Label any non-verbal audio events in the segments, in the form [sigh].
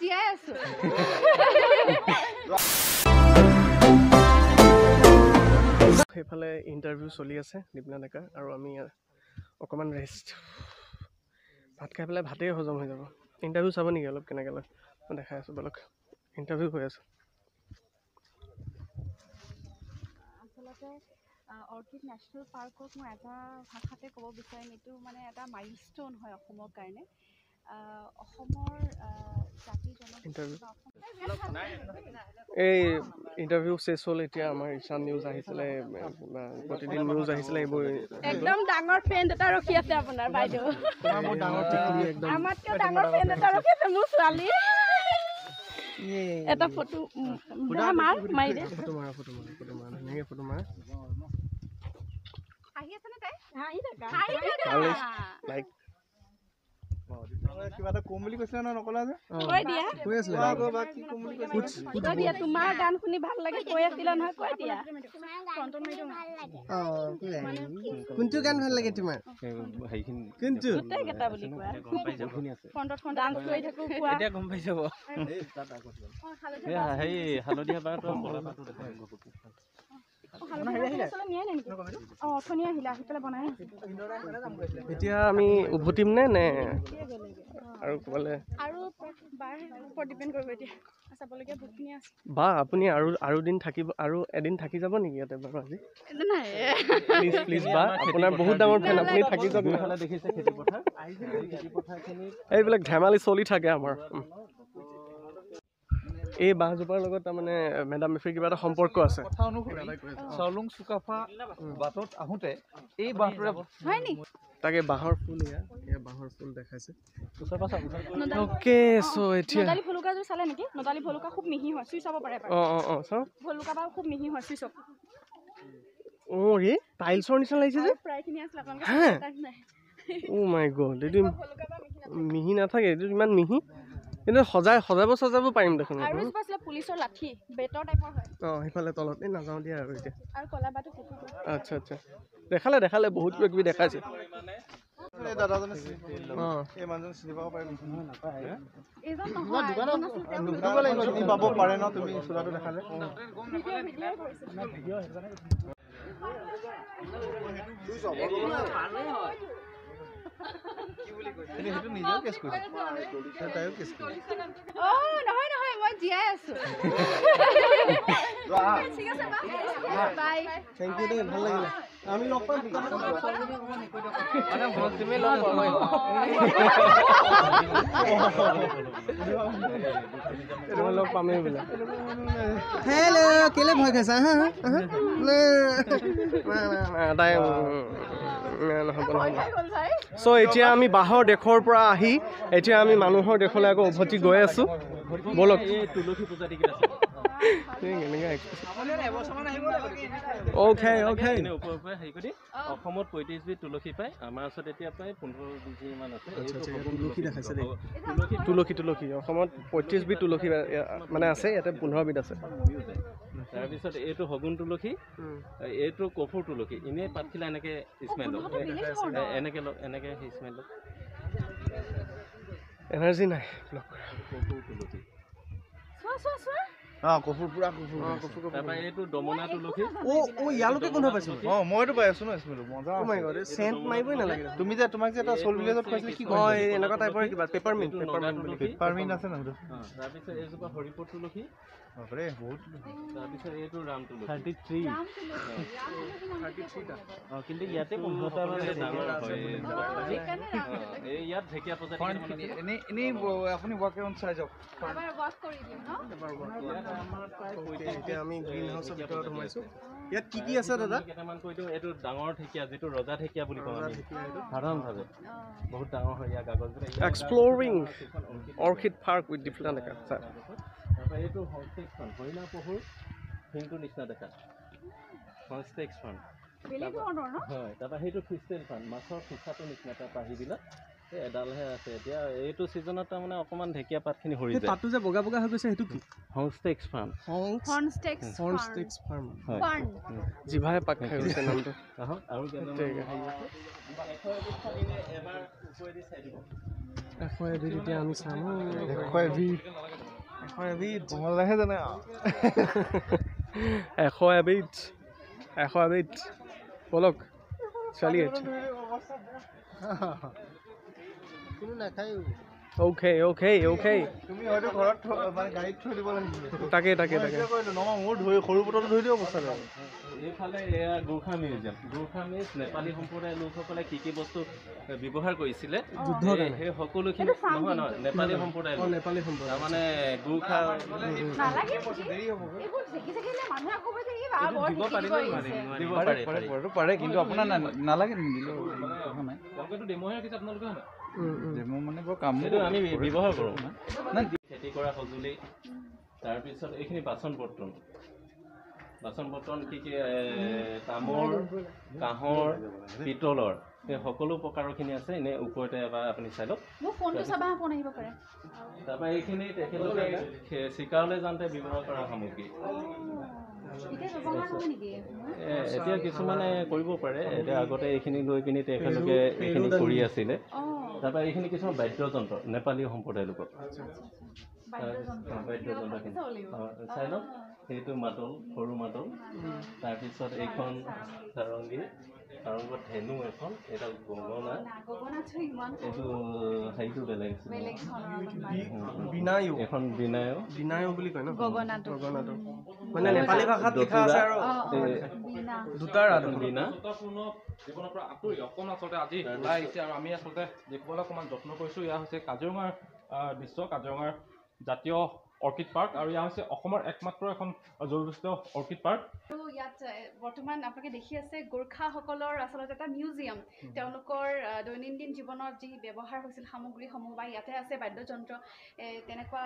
জীয়াই আছো সেইফালে ইণ্টাৰভিউ চলি আছে দীপনা ডেকাৰ আৰু আমি অকণমান ৰেষ্ট ভাত খাই পেলাই ভাতেই হজম হৈ যাব। ইণ্টাৰভিউ চাব নেকি অলপ কেনেকৈ লয়? মই দেখাই আছোঁ বলক। ইণ্টাৰভিউ হৈ আছে। আচলতে অৰ্কিড নেশ্যনেল পাৰ্কক মই এটা ভাষাতে ক'ব বিচাৰিম। এইটো মানে এটা মাইলষ্ট'ন হয় অসমৰ কাৰণে। অসমৰ এই ইণ্টাৰভিউ চেছ হ'ল এতিয়া আমাৰ ঈশান নিউজ আহিছিলে প্ৰতিদিন নিউজ আহিছিলে এইবোৰ একদম ডাঙৰ ফ্ৰেণ্ড এটা ৰখি আছে আপোনাৰ বাইদেউ। টিকলি একদম। আমাতকৈ ডাঙৰ ফ্ৰেণ্ড এটা ৰখি আছে মোৰ ছোৱালী। এটা ফটো মাৰ মাৰি দে। ফটো মাৰা ফটো মাৰা ফটো মাৰা ধুনীয়াকৈ ফটো মাৰা। আহি আছে নে তাই? হাঁহি থাকা। ভাল লাইক কিবা এটা কম বুলি কৈছিলে ন নকলা যে? কৈ দিয়া। কৈ আছিলে। কোৱা আকৌ বা কি কম বুলি কৈছিলে? কৈ দিয়া তোমাৰ গান শুনি ভাল লাগে কৈ আছিলা নহয় কৈ দিয়া। কোনটো গান ভাল লাগে তোমাৰ? কোনটো? গোটেইকেইটা বুলি কোৱা। ফ্ৰণ্টত ফ্ৰণ্ট ডান্স কৰি থাকো কোৱা। এতিয়া গম পাই যাব। হেৰি হালধীয়া পাৰটো এতিয়া আমি উভতিম নে নে আৰু আছে। বা আপুনি আৰু আৰু দিন থাকিব আৰু এদিন থাকি যাব নেকি ইয়াতে বাৰু আজি? প্লিজ প্লিজ বা আপোনাৰ বহুত ডাঙৰ ফেন আপুনি থাকি যাওক। এইবিলাক ধেমালি চলি থাকে আমাৰ। এই বাঁহজোপাৰ লগত তাৰমানে মেডাম মেফিৰ কিবা এটা সম্পৰ্ক আছে। কথা অনুসৰি চাউলুং চুকাফা বাটত আহোঁতে এই বাঁহটোৰে হয় নি? তাকে বাঁহৰ ফুল এয়া এয়া বাঁহৰ ফুল দেখাইছে। ওচৰ পাছা ওচৰ অ'কে চ' এতিয়া নদালি ভলুকাযোৰ চালে নেকি? নদালি ভলুকা খুব মিহি হয় চুই চাব পাৰে এবাৰ অঁ অঁ অঁ চাওঁ ভলুকা বাৰু খুব মিহি হয় চুই চাওক। অঁ ৰে টাইলছৰ নিচিনা লাগিছে যে। প্ৰায়খিনি আছিলে আপোনালোকে হে? তাক নাই। অ' মাই গড এইটো ভলুকা বা মিহি মিহি নাথাকে এইটো ইমান মিহি। কিন্তু সজাই সজাব সজাব পাৰিম দেখোন আৰু আছিলে পুলিচৰ লাঠি বেতৰ টাইপৰ হয়। অঁ সেইফালে তলত। এই নাযাওঁ দিয়া আৰু এতিয়া। আৰু কলা বাটো সেইটো আচ্ছা আচ্ছা। দেখালে দেখালে বহুত কিবা কিবি দেখাইছে। এই দাদাজনে অঁ। এই মানুহজন চিনি পাব এইজন নহয় এইজন আচলতে নুসুধিব লাগিব চিনি পাব পাৰে ন তুমি সেইটো নিজেও কেছ কৰিছে তাইও কেছ কৰিছে অ' নহয় নহয় মই জীয়াই আছো ঠিক আছে বা বাই থেংক ইউ দেই ভাল লাগিলে আমি লগ পাম তুমি লগ মই লগ পামেই বোলে হেল্ল' কেলে ভয় খাইছা হা তাই নহ'ব নহ'ব চ' এতিয়া আমি বাঁহৰ দেশৰ পৰা আহি এতিয়া আমি মানুহৰ দেশলৈ আকৌ উভতি গৈ আছোঁ। ব'লক। তুলসী পূজা অসমত পঁয়ত্ৰিছ বিধ তুলসী পায় আমাৰ ওচৰত এতিয়া প্ৰায় পোন্ধৰ বিছ মান আছে। তুলসী। তুলসী তুলসী তুলসী অসমত পঁয়ত্ৰিছ বিধ তুলসী মানে আছে ইয়াতে পোন্ধৰ বিধ আছে। তাৰপিছত এইটো শগুন তুলসী এইটো কফুৰ তুলসী এনেই পাতখিলা এনেকৈ স্মেল লওক এনেকৈ লওক এনেকৈ সেই স্মেল লওক এনাৰ্জি নাই কফুৰ তুলসী চোৱা চোৱা চোৱা অঁ কফুৰ পুৰা। কফুৰ তাৰপৰা এইটো দমনা তুলসী অ' অ' ইয়ালৈকে গোন্ধ পাইছোঁ অঁ মইতো পাই আছো ন স্মেলটো মজা অ' মাই গড চেণ্ট মাৰিবই নালাগে। তুমি যে তোমাক যে এটা চল ভিলেজত কৈছিলে কি অঁ এই এনেকুৱা টাইপৰ কিবা পেপাৰ মিণ্ট এইটো পেপাৰ নগা মিণ্ট বুলি তুলসী পাৰমিন আছে ন সেইটো অঁ, তাৰপিছত এইজোপা হৰিপুৰ তুলসী বাপৰে বহুত তাৰপিছত এইটো ৰাম তুলসী থাৰ্টি থ্ৰী অঁ কিন্তু ইয়াতে পোন্ধৰটা মানে ডাঙৰ হয় অঁ, এই ইয়াত ঢেকীয়া প্ৰজাতি কেইটামান আছে। এনেই এনেই আপুনি ৱাক এৰাউণ্ড চাই যাওক। এবাৰ ৱাক কৰি দিম ন? ইয়াত আমাৰ প্ৰায় Okay, এতিয়া আমি গ্ৰীণ হাউচৰ ভিতৰত সোমাইছোঁ। ইয়াত কি কি আছে দাদা? কেইটামান কৈ দিওঁ। এইটো ডাঙৰ ঢেকীয়া যিটো ৰজা ঢেকীয়া বুলি কওঁ আমি। সাধাৰণভাৱে। বহুত ডাঙৰ হয় ইয়াৰ কাগজবিলাক। ইয়াৰ এক্সপ্ল'ৰিং এখন অংকিত অৰ্কিড পাৰ্ক। উইথ ডিফ্লা ডেকা ছাৰ তাৰপৰা এইটো হংষ্টেকখন হৰিণা পহুৰ শিংটোৰ নিচিনা দেখা। হংষ্টেকখন বেলেগ ধৰণৰ ন? হয় তাৰপৰা সেইটো খ্ৰীষ্টেল ফান মাছৰ খোচাটোৰ নিচিনা তাৰ পাহিবিলাক। এই এডালহে আছে। এতিয়া এইটো ছিজনত তাৰমানে অকণমান ঢেকীয়া পাতখিনি সৰি যায়। পাতটো যে বগা বগা হৈ গৈছে সেইটো কি? হংষ্টেক্স ফাৰ্ম। হৰ্ণষ্টেক্স হৰ্ণষ্টিক্স ফাৰ্ম। জিভাহে পাক খাই গৈছে নামটো। আহক আৰু কেইটামান ঠিক আছে। আছে। এবাৰ ওপৰেদি চাই দিব। এশ এবিধ এতিয়া আমি চাম। অ'। এশ এবিধ এশ এবিধ কমলাহে জানে আৰু। এশ এবিধ এশ এবিধ বলক চলিয়ে কোনো নাখায়ো অ'কে অ'কে অ'কে তুমি হয়তো ঘৰত মানে গাড়ীত থৈ দিব লাগিছিল তাকে তাকে তাকে নহয় মোৰ ধৰি সৰু বটলটো ধৰি দিব বস্তাটো এইফালে এয়া গোৰ্খা মিউজিয়াম গোৰ্খা মিউজ নেপালী সম্প্ৰদায়ৰ লোকসকলে কি কি বস্তু ব্যৱহাৰ কৰিছিলে সেই- সেই সকলোখিনি নহয় নহয় নেপালী সম্প্ৰদায়ৰ লোক। নেপালী সম্প্ৰদায় তাৰমানে গোৰ্খা পাৰে কিন্তু আপোনাৰ নালাগে নিদিলেও কথা নাই উম, উম। ডেমো মানে বৰ কাম সেইটো আমি ব্যৱহাৰ কৰোঁ। নাই খেতি কৰা সঁজুলি তাৰপিছত এইখিনি বাচন বৰ্তন। বাচন বৰ্তন কি কি এ, তামৰ কাঁহৰ পিতলৰ এই সকলো প্ৰকাৰৰখিনি আছে। এনেই ওপৰতে এবাৰ আপুনি চাই লওক। তাৰপৰা এইখিনি তেখেতলোকে চিকাৰলৈ যাওঁতে ব্যৱহাৰ কৰা সামগ্ৰী। এতিয়া কিছুমানে কৰিব পাৰে। এতিয়া আগতে এইখিনি লৈ পিনি তেখেতলোকে এইখিনি কৰি আছিলে। তাৰপৰা এইখিনি কিছুমান বাদ্যযন্ত্ৰ নেপালী সম্প্ৰদায়ৰ লোকৰ বাদ্যযন্ত্ৰখিনি চাই লওক। সেইটো মাদল সৰু মাদল। তাৰপিছত এইখন চাৰংগত ধেনু এখন এটা গগনা। এইটো হেৰিটো বেলেগ। বিনায়ু। এখন বিনায়ক বিনায়ু বুলি কয় ন? গগনাটো। গগনাটো। মানে নেপালী ভাষাত লিখা আছে আৰু। দুটাৰ আৰু গুৰুত্বপূৰ্ণ জীৱনৰ পৰা আঁতৰি অকণ আচলতে আজি ওলাই আহিছে আৰু আমি আচলতে দেখুৱাবলৈ অকণমান যত্ন কৰিছোঁ। এয়া হৈছে কাজিৰঙাৰ দৃশ্য কাজিৰঙাৰ জাতীয় অৰ্কিড পাৰ্ক। আৰু এয়া হৈছে অসমৰ একমাত্ৰ এখন জৈৱস্থিত অৰ্কিড পাৰ্ক। আৰু ইয়াত বৰ্তমান আপোনালোকে দেখি আছে গোৰ্খাসকলৰ আচলতে এটা মিউজিয়াম। তেওঁলোকৰ দৈনন্দিন জীৱনত যি ব্যৱহাৰ হৈছিল সামগ্ৰীসমূহ বা ইয়াতে আছে বাদ্যযন্ত্ৰ তেনেকুৱা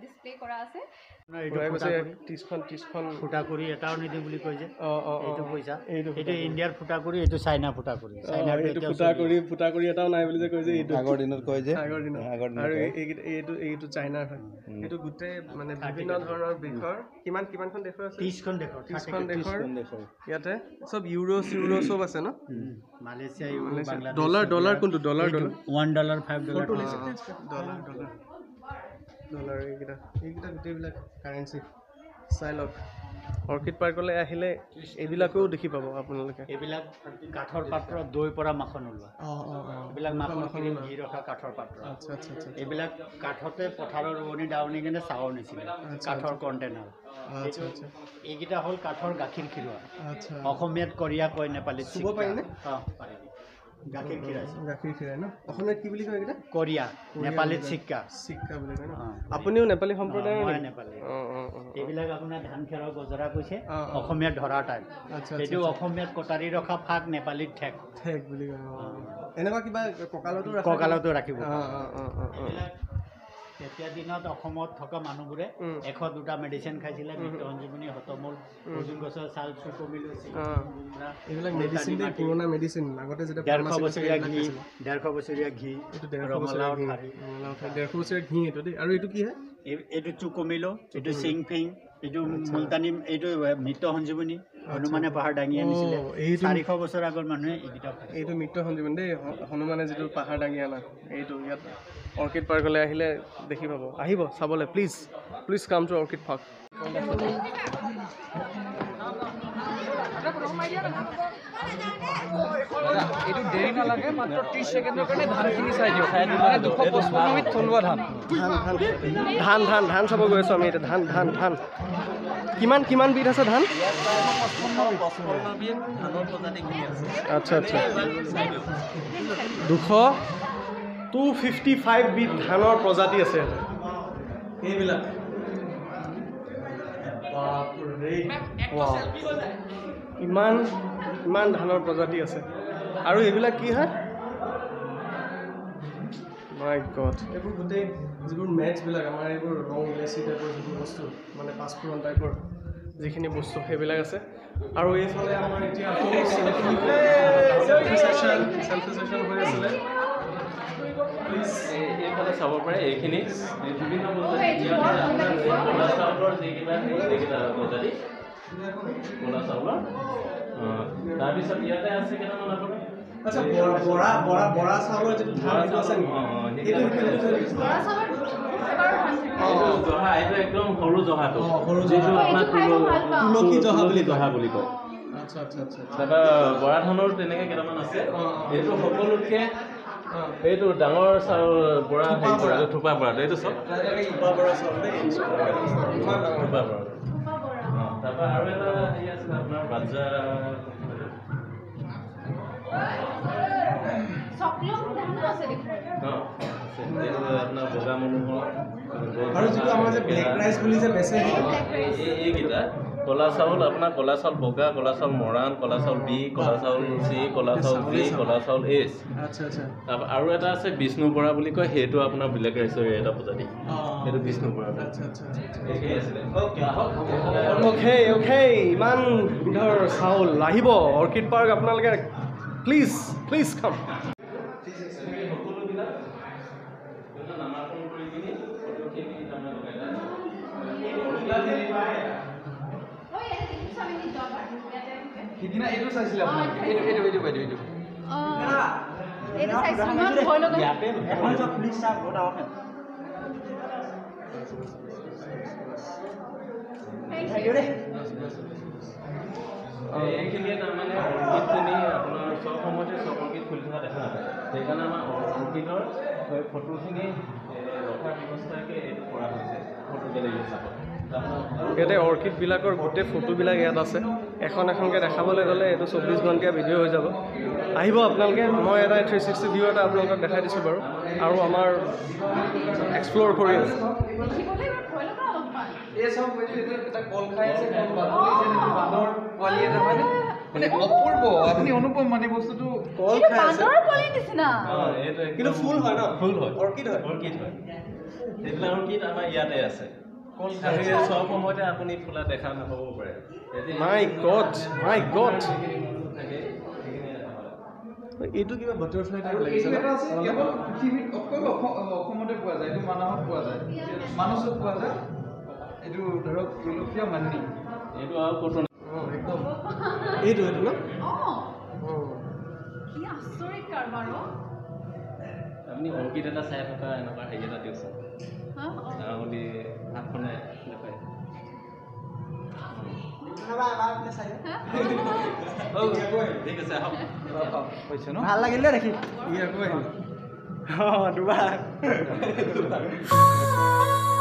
ডিছপ্লে কৰা আছে। ঘূৰাই গৈছে ত্ৰিছখন ত্ৰিছখন ফুটা কৰি এটাও নিদিওঁ বুলি কয় যে। অঁ অঁ এইটো পইচা। এইটো এইটো ইণ্ডিয়াৰ ফুটা কৰি এইটো চাইনা ফুটা কৰি চাইনাটো এইটো এতিয়াও ফুটা চলি কৰি ফুটা কৰি এটাও নাই বুলি যে কৈছে এইটো আগৰ দিনত কয় যে। আগৰ দিনত। আগৰ দিনত আৰু কয়। এই- এইকেইটা- এইটো এইটো চাইনাৰ হয়। এইটো গোটেই মানে বিভিন্ন ধৰণৰ দেশৰ কিমান কিমানখন দেশৰ আছে? ত্ৰিছখন দেশৰ ত্ৰিছখন দেশৰ ইয়াতে? চব ইউৰো চিউৰো চব আছে ন? মালয়েছিয়া ইউৰো ডলাৰ ডলাৰ কোনটো? Dollar dollar? One dollar five dollar dollar dollar. Dollar এইকেইটা। এইকেইটা গোটেইবিলাক কাৰেঞ্চি চাই লওক অৰ্কিড পাৰ্কলৈ আহিলে এইবিলাকেও দেখি পাব আপোনালোকে। এইবিলাক কাঠৰ পাত্ৰ দৈ পৰা মাখন ওলোৱা। অঁ অঁ অঁ। এইবিলাক মাখনখিনি ঘি ৰখা কাঠৰ পাত্ৰ। আচ্ছা আচ্ছা আচ্ছা এইবিলাক কাঠতে পথাৰৰ ৰোৱনী দাৱনী কেনে চাউল নিছিলে কাঠৰ কণ্টেইনাৰ। আচ্ছা আচ্ছা। এইকেইটা হ'ল কাঠৰ গাখীৰ খিৰোৱা। আচ্ছা। অসমীয়াত কৰিয়া কয় নেপালীত চুব। পাৰিনে? অঁ পাৰিবি গাখীৰ খিৰাইছে গাখীৰ খীৰাই ন? অসমীয়াত কি বুলি কয় এইকেইটা? কৰিয়া নেপালীত চিক্কা চিক্কা বুলি কয় ন? অঁ। আপুনিও নেপালী সম্প্ৰদায়ৰ মই অঁ এইবিলাক আপোনাৰ ধান খেৰৰ গজৰা কৈছে। অসমীয়াত ধৰা টাইপ আচ্ছা সেইটো অসমীয়াত কটাৰী ৰখা ফাক নেপালীত ঠেক। ঠেক বুলি কয় এনেকুৱা কিবা কঁকালতো কঁকালতো ৰাখিব। তেতিয়া দিনত অসমত থকা মানুহবোৰে। এশ দুটা মেডিচিন খাইছিলে সঞ্জীৱনী হতমূল অৰ্জুন গছৰ ছাল চুকমিলো অঁ। এইবিলাক মেডিচিন দেই পুৰণা মেডিচিন আগতে যেতিয়া ডেৰশ বছৰীয়া ঘি। ডেৰশ বছৰীয়া ঘি এইটো ডেৰশ ৰঙালাও বছৰীয়া ঘি ডেৰশ বছৰীয়া এইটো দেই। আৰু এইটো কি হয়? এই- এইটো চুকমিলো এইটো চিংফিং এইটো মুলতানী এইটো মৃত্যু সঞ্জীৱনী হনুমানে পাহাৰ দাঙি আনিছিলে চাৰিশ বছৰ আগৰ মানুহে এইকেইটা এইটো মৃত্যু সঞ্জীৱন দেই হনুমানে যিটো পাহাৰ দাঙি অনা এইটো ইয়াত। অৰ্কিড পাৰ্কলৈ আহিলে দেখি পাব। আহিব চাবলৈ please please come to orchid park. এইটো দেৰি নালাগে মাত্ৰ ত্ৰিছ ছেকেণ্ডৰ কাৰণে ধানখিনি চাই দিয়ক। মানে দুশ পঁচপন্নবিধ থলুৱা ধান। ধান ধান ধান ধান ধান চাব গৈ আছোঁ আমি এতিয়া ধান ধান ধান। কিমান কিমান বিধ আছে ধান? আচ্ছা আচ্ছা। দুশ টু ফিফটি ফাইভ বিধ ধানৰ প্ৰজাতি আছে। এইবিলাক. ইমান ইমান ধানৰ প্ৰজাতি আছে। আৰু এইবিলাক কি হয়? মাই গড এইবোৰ গোটেই যিবোৰ মেটছবিলাক আমাৰ এইবোৰ ৰং ইলাচি টাইপৰ যিবোৰ বস্তু মানে পাঁচফোৰণ টাইপৰ যিখিনি বস্তু সেইবিলাক আছে। আৰু এইফালে আমাৰ এতিয়া চেল্ফি চেল্ফি হৈ আছিলে। এইফালে চাব পাৰে এইখিনি। এই বিভিন্ন প্ৰজাতি ক'লা চাউলৰ যিকেইটা এইকেইটা প্ৰজাতি ক'লা চাউলৰ। তাৰপিছত ইয়াতে আছে কেইটামান আপোনাৰ আচ্ছা বৰা বৰা বৰা চাউলৰ যিটো ধান আছে জহা এইটো একদম সৰু জহাটো। যিটো। তুলসী জহা বুলি জহা বুলি কয়। তাৰপৰা বৰা ধানৰ তেনেকে কেইটামান আছে। এইটো সকলোতকে। এইটো ডাঙৰ চাউল বৰা হেৰি কৰা, থোপা বৰাটো এইটো চব? থোপা বৰা চাউল থোপা বৰা বৰা। তাৰপৰা আৰু এটা হেৰি আছিলে আপোনাৰ বাজা চকলং ধানো আছে দেখোন। অ, আছে। এইটো আপোনাৰ বগা মনোহৰ। আৰু যিটো আমাৰ যে ব্লেক ৰাইচ বুলি যে বেচে এই- এইকেইটা কলা চাউল আপোনাৰ কলা চাউল বগা কলা চাউল মৰাণ কলা চাউল বি কলা চাউল চি কলা চাউল বি কলা চাউল এইচ আচ্ছা আচ্ছা। তাৰপৰা আৰু এটা আছে বিষ্ণু বৰা বুলি কয় সেইটো আপোনাৰ ব্লেক ৰাইচৰ এটা প্ৰজাতি। সেইটো বিষ্ণু বৰা আচ্ছা আচ্ছা আচ্ছা। এইখিনি আছিলে। অ'কে অ'কে ইমান বিধৰ চাউল আহিব অৰ্কিড পাৰ্ক আপোনালোকে প্লিজ প্লিজ কাম সকলোবিলাক নামাকৰণ কৰি কিনি ফটোখিনি তাৰমানে লগাই দিয়া আছে। ঐ, ইয়াতে দেখিছোঁ আমি নিজ দৰকাৰ। ইয়াতে আছে। সিদিনা এইটো চাইছিলে আপোনালোকে এইটো এইটো এইটো বাইদেউ এইটো অ, এইটো চাইছিলোঁ মই ভয় লগা এখন যে পুলিচ চাহ বহুত ডাঙৰ Thank you. এই- এইখিনিয়ে তাৰমানে অৰ্কিডখিনি আপোনাৰ চব সময়তে চব অৰ্কিড ফুলি থকা দেখা নাপায় সেইকাৰণে আমাৰ অৰ্কিডৰ ফটোখিনি ৰখাৰ ব্যৱস্থাকে এইটো কৰা হৈছে ফটো গেলেৰী হিচাপত ইয়াতে অৰ্কিডবিলাকৰ গোটেই ফটোবিলাক ইয়াত আছে এখন এখনকৈ দেখাবলৈ গ'লে এইটো চৌব্বিছ ঘণ্টীয়া ভিডিঅ' হৈ যাব। আহিব আপোনালোকে মই এটা থ্ৰী ছিক্সটি ভিউ এটা আপোনালোকক দেখাই দিছোঁ বাৰু আৰু আমাৰ এক্সপ্ল'ৰ কৰি আছোঁ। অপূৰ্ব আপুনি অনুপম মানে বস্তুটো কল খাই কিন্তু ফুল হয় ন? ফুল হয়। অৰ্কিড হয়? অৰ্কিড হয়। সেইবিলাক অৰ্কিড আমাৰ ইয়াতে আছে। কল আৰু এই চব সময়তে আপুনি ফুলা দেখা নাপাব পাৰে। এতিয়া- মাই গড মাই গড থাকে, সেইখিনি দেখা পায়। এইটো কিবা বাটাৰফ্লাই টাইপ আৰু লাগিছে কেৱল পৃথিৱীত অকল অসম- অসমতে পোৱা যায় এইটো মানাহত পোৱা যায়। মানসত পোৱা যায়। এইটো ধৰক গোলকীয় মান্নি। এইটো আৰু ক'তো একদম। এইটো এইটো ন? অ, অ। কি আচৰিত কাৰবাৰ অ। আপুনি অৰ্কিড এটা চাই থকা এনেকুৱা হেৰি এটা দিয়কচোন। ঠিক আছে আহক হৈছে ন? ভাল লাগিলে দেখি। অঁ দুবাৰ। [laughs]